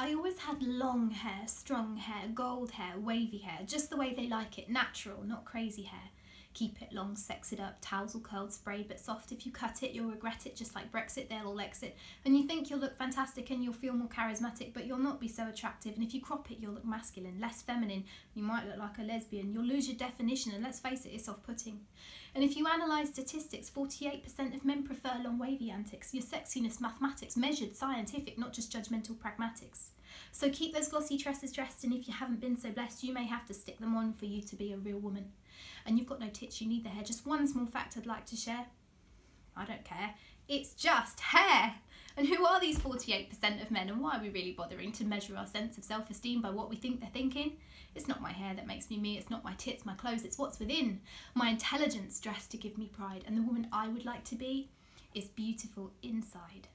I always had long hair, strong hair, gold hair, wavy hair, just the way they like it, natural, not crazy hair. Keep it long, sex it up, tousle curled, sprayed but soft. If you cut it, you'll regret it, just like Brexit, they'll all exit. And you think you'll look fantastic and you'll feel more charismatic, but you'll not be so attractive. And if you crop it, you'll look masculine, less feminine. You might look like a lesbian. You'll lose your definition, and let's face it, it's off putting. And if you analyse statistics, 48% of men prefer long wavy antics. Your sexiness, mathematics, measured, scientific, not just judgmental pragmatics. So keep those glossy tresses dressed, and if you haven't been so blessed, you may have to stick them on for you to be a real woman. And you've got no tits, you need the hair. Just one small fact I'd like to share. I don't care. It's just hair. And who are these 48% of men, and why are we really bothering to measure our sense of self esteem by what we think they're thinking? It's not my hair that makes me me, it's not my tits, my clothes, it's what's within. My intelligence dressed to give me pride, and the woman I would like to be is beautiful inside.